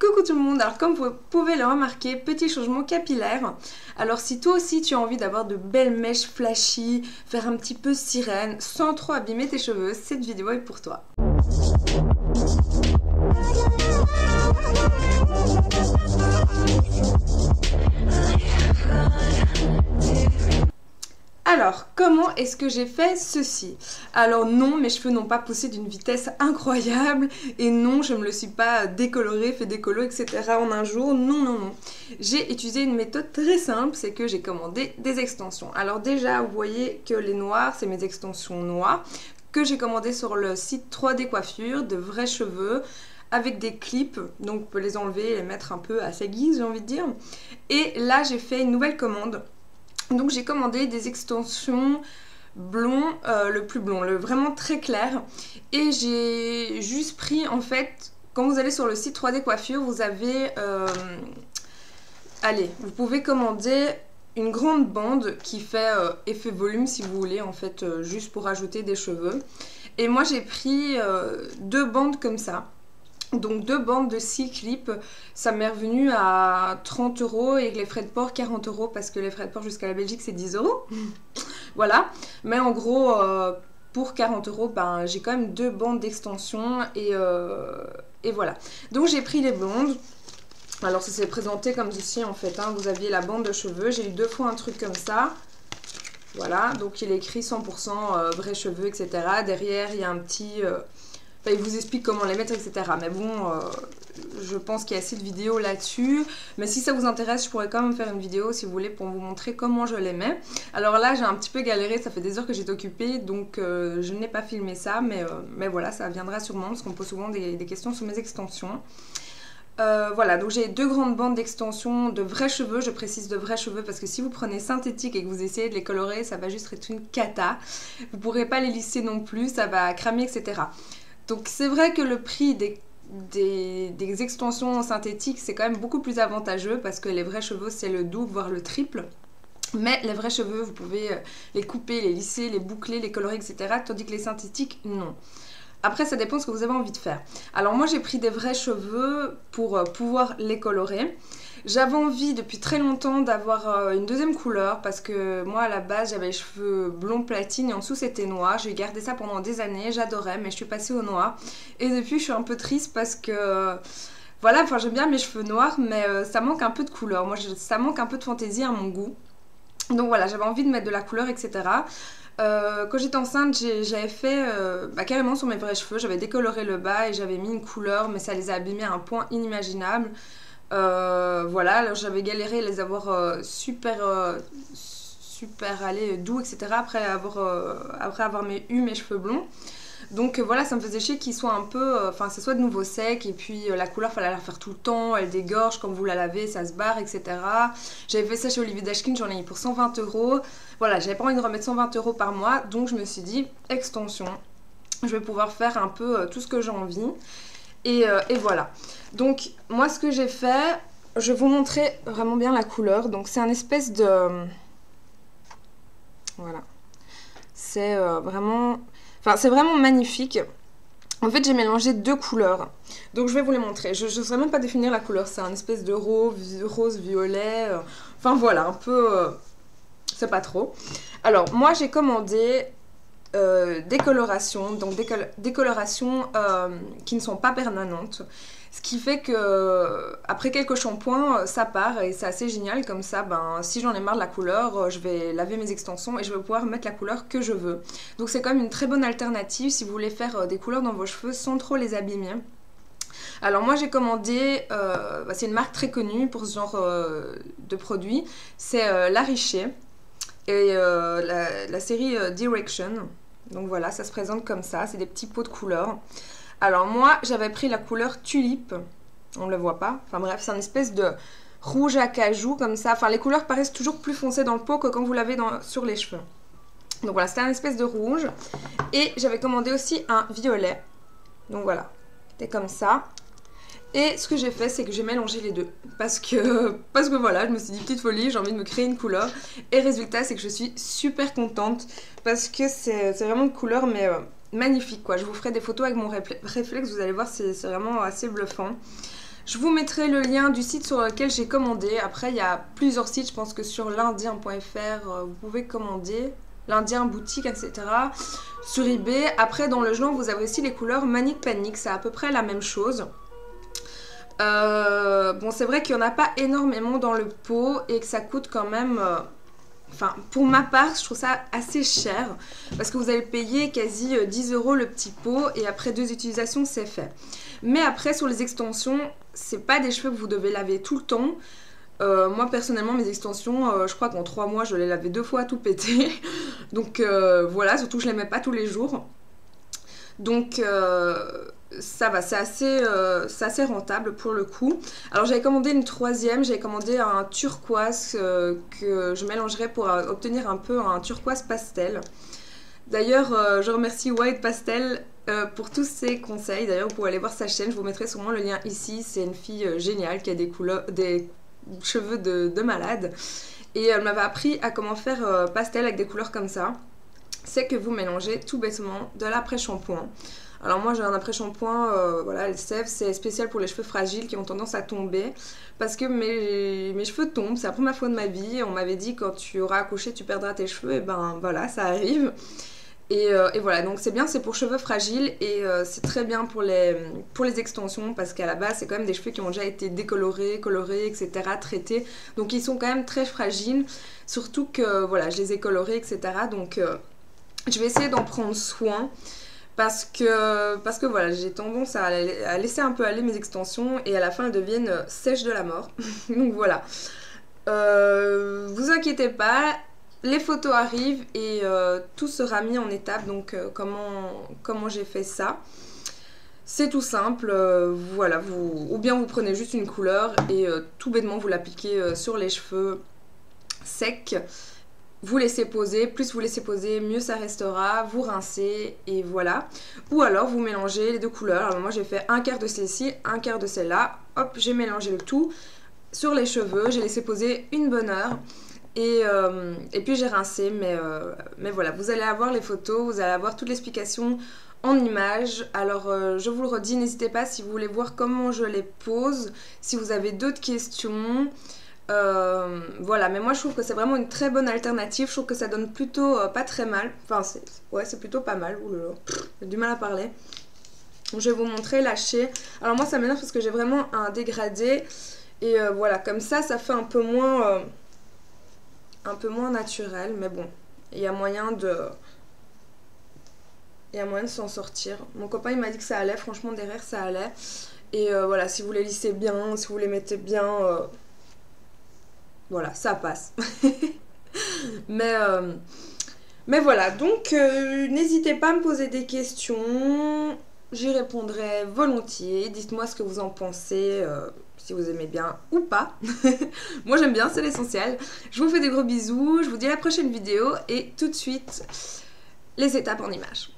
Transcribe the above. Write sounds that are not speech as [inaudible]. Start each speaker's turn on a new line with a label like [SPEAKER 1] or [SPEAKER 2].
[SPEAKER 1] Coucou tout le monde, alors comme vous pouvez le remarquer, petit changement capillaire. Alors si toi aussi tu as envie d'avoir de belles mèches flashy, faire un petit peu sirène, sans trop abîmer tes cheveux, cette vidéo est pour toi. [laughs] Alors, comment est-ce que j'ai fait ceci? Alors non, mes cheveux n'ont pas poussé d'une vitesse incroyable et non, je ne me le suis pas décoloré, fait décolo, etc. en un jour. Non, non, non. J'ai utilisé une méthode très simple, c'est que j'ai commandé des extensions. Alors déjà, vous voyez que les noirs, c'est mes extensions noires que j'ai commandées sur le site 3D Coiffure, de vrais cheveux avec des clips, donc on peut les enlever et les mettre un peu à sa guise, j'ai envie de dire. Et là, j'ai fait une nouvelle commande donc j'ai commandé des extensions blond, euh, le plus blond, le vraiment très clair. Et j'ai juste pris en fait, quand vous allez sur le site 3D Coiffure, vous avez... Euh, allez, vous pouvez commander une grande bande qui fait euh, effet volume si vous voulez en fait juste pour ajouter des cheveux. Et moi j'ai pris deux bandes comme ça. Donc deux bandes de 6 clips, ça m'est revenu à 30 euros et les frais de port 40 euros parce que les frais de port jusqu'à la Belgique c'est 10 euros. [laughs] voilà, mais en gros euh, pour 40 euros, ben, j'ai quand même deux bandes d'extension et, euh, voilà. Donc j'ai pris les blondes. Alors ça s'est présenté comme ceci en fait, hein. vous aviez la bande de cheveux, j'ai eu deux fois un truc comme ça. Voilà, donc il est écrit 100% euh, vrais cheveux, etc. Derrière, il y a un petit, il vous explique comment les mettre, etc. Mais bon, euh, je pense qu'il y a assez de vidéos là-dessus. Mais si ça vous intéresse, je pourrais quand même faire une vidéo, si vous voulez, pour vous montrer comment je les mets. Alors là, j'ai un petit peu galéré, ça fait des heures que j'étais occupée, donc euh, je n'ai pas filmé ça. Mais, euh, mais voilà, ça viendra sûrement, parce qu'on pose souvent des, questions sur mes extensions. voilà, donc j'ai deux grandes bandes d'extensions de vrais cheveux, je précise de vrais cheveux parce que si vous prenez synthétique et que vous essayez de les colorer, ça va juste être une cata. Vous ne pourrez pas les lisser non plus, ça va cramer, etc. Donc c'est vrai que le prix des, extensions synthétiques, c'est quand même beaucoup plus avantageux parce que les vrais cheveux, c'est le double, voire le triple. Mais les vrais cheveux, vous pouvez euh, les couper, les lisser, les boucler, les colorer, etc. Tandis que les synthétiques, non. Après, ça dépend de ce que vous avez envie de faire. Alors moi, j'ai pris des vrais cheveux pour euh, pouvoir les colorer. J'avais envie depuis très longtemps d'avoir euh, une deuxième couleur parce que moi à la base j'avais les cheveux blond platine et en dessous c'était noir. J'ai gardé ça pendant des années, j'adorais mais je suis passée au noir. Et depuis je suis un peu triste parce que... Voilà, enfin j'aime bien mes cheveux noirs mais euh, ça manque un peu de couleur. Moi ça manque un peu de fantaisie à mon goût. Donc voilà, j'avais envie de mettre de la couleur, etc. Euh, quand j'étais enceinte, j'avais fait bah, carrément sur mes vrais cheveux, j'avais décoloré le bas et j'avais mis une couleur, mais ça les a abîmés à un point inimaginable. Euh, voilà, alors j'avais galéré à les avoir euh, super, euh, super allés doux, etc. après avoir, après avoir eu mes cheveux blonds. Donc voilà, ça me faisait chier qu'ils soient un peu, enfin, ce soit de nouveau sec et puis la couleur, fallait la faire tout le temps, elle dégorge, quand vous la lavez, ça se barre, etc. J'avais fait ça chez Olivier Dashkin, j'en ai eu pour 120 euros. Voilà, j'avais pas envie de remettre 120 euros par mois, donc je me suis dit, extension, je vais pouvoir faire un peu tout ce que j'ai envie. Et, et voilà. Donc moi ce que j'ai fait, je vais vous montrer vraiment bien la couleur. Donc c'est un espèce de... Voilà. C'est euh, vraiment... Enfin c'est vraiment magnifique. En fait j'ai mélangé deux couleurs. Donc je vais vous les montrer. Je ne saurais même pas définir la couleur. C'est un espèce de rose, rose violet. Euh, enfin voilà, un peu... Euh, c'est pas trop. Alors moi j'ai commandé des colorations, donc des, colorations qui ne sont pas permanentes. Ce qui fait que après quelques shampoings, ça part et c'est assez génial comme ça. Ben, si j'en ai marre de la couleur, je vais laver mes extensions et je vais pouvoir mettre la couleur que je veux. Donc c'est quand même une très bonne alternative si vous voulez faire euh, des couleurs dans vos cheveux sans trop les abîmer. Alors moi j'ai commandé, euh, bah, c'est une marque très connue pour ce genre euh, de produit, c'est La Richet et la, série Direction. Donc voilà, ça se présente comme ça, c'est des petits pots de couleurs. Alors moi, j'avais pris la couleur tulipe. On ne le voit pas. Enfin bref, c'est un espèce de rouge à cajou comme ça. Enfin, les couleurs paraissent toujours plus foncées dans le pot que quand vous l'avez sur les cheveux. Donc voilà, c'était un espèce de rouge. Et j'avais commandé aussi un violet. Donc voilà, c'était comme ça. Et ce que j'ai fait, c'est que j'ai mélangé les deux. Parce que, [laughs] parce que voilà, je me suis dit petite folie, j'ai envie de me créer une couleur. Et résultat, c'est que je suis super contente. Parce que c'est vraiment une couleur, mais euh, magnifique quoi. Je vous ferai des photos avec mon réflexe, vous allez voir, c'est vraiment assez bluffant. Je vous mettrai le lien du site sur lequel j'ai commandé. Après, il y a plusieurs sites. Je pense que sur l'indien.fr, vous pouvez commander. L'Indien boutique, etc. Sur eBay. Après, dans le joint, vous avez aussi les couleurs Manic Panic. C'est à peu près la même chose. Euh, bon, c'est vrai qu'il n'y en a pas énormément dans le pot et que ça coûte quand même... Euh, enfin, pour ma part, je trouve ça assez cher parce que vous allez payer quasi 10 euh, euros le petit pot et après deux utilisations, c'est fait. Mais après, sur les extensions, c'est pas des cheveux que vous devez laver tout le temps. moi personnellement mes extensions, je crois qu'en 3 mois je les lavais deux fois tout pété. [laughs] Donc voilà, surtout je les mets pas tous les jours. Donc ça va, c'est assez, euh, assez, rentable pour le coup. Alors j'avais commandé une troisième, j'avais commandé un turquoise euh, que je mélangerai pour euh, obtenir un peu un turquoise pastel. D'ailleurs, je remercie White Pastel pour tous ses conseils. D'ailleurs, vous pouvez aller voir sa chaîne, je vous mettrai sûrement le lien ici. C'est une fille géniale qui a des, couleurs, des cheveux de, de malade. Et elle m'avait appris à comment faire pastel avec des couleurs comme ça. C'est que vous mélangez tout bêtement de l'après-shampoing alors moi j'ai un après-shampoing, euh, voilà, LCF, c'est spécial pour les cheveux fragiles qui ont tendance à tomber parce que mes, mes cheveux tombent, c'est la première fois de ma vie, on m'avait dit quand tu auras accouché tu perdras tes cheveux, et ben voilà, ça arrive. Et, euh, voilà, donc c'est bien, c'est pour cheveux fragiles et euh, c'est très bien pour les, pour les extensions parce qu'à la base c'est quand même des cheveux qui ont déjà été décolorés, colorés, etc., traités. Donc ils sont quand même très fragiles, surtout que voilà, je les ai colorés, etc. Donc je vais essayer d'en prendre soin parce que, voilà, j'ai tendance à, laisser un peu aller mes extensions et à la fin elles deviennent sèches de la mort. [laughs] Donc voilà. Euh, vous inquiétez pas, les photos arrivent et euh, tout sera mis en étape. Donc euh, comment, comment j'ai fait ça? C'est tout simple, voilà, vous, ou bien vous prenez juste une couleur et tout bêtement vous l'appliquez sur les cheveux secs vous laissez poser, plus vous laissez poser, mieux ça restera, vous rincez et voilà. Ou alors vous mélangez les deux couleurs. Alors moi j'ai fait un quart de celle-ci, un quart de celle-là. Hop, j'ai mélangé le tout sur les cheveux, j'ai laissé poser une bonne heure. Et, euh, puis j'ai rincé, mais, euh, mais voilà, vous allez avoir les photos, vous allez avoir toute l'explication en images. Alors euh, je vous le redis, n'hésitez pas si vous voulez voir comment je les pose, si vous avez d'autres questions. Euh, voilà, mais moi je trouve que c'est vraiment une très bonne alternative. Je trouve que ça donne plutôt euh, pas très mal. Enfin, c'est ouais, c'est plutôt pas mal. J'ai du mal à parler. Je vais vous montrer lâcher. Alors moi ça m'énerve parce que j'ai vraiment un dégradé. Et euh, voilà, comme ça, ça fait un peu moins... un peu moins naturel. Mais bon, il y a moyen de... Il y a moyen de s'en sortir. Mon copain il m'a dit que ça allait. Franchement derrière ça allait. Et voilà, si vous les lissez bien, si vous les mettez bien voilà, ça passe. [laughs] Euh, mais, voilà, donc euh, n'hésitez pas à me poser des questions. J'y répondrai volontiers. Dites-moi ce que vous en pensez, euh, si vous aimez bien ou pas. [laughs] Moi j'aime bien, c'est l'essentiel. Je vous fais des gros bisous, je vous dis à la prochaine vidéo et tout de suite les étapes en images.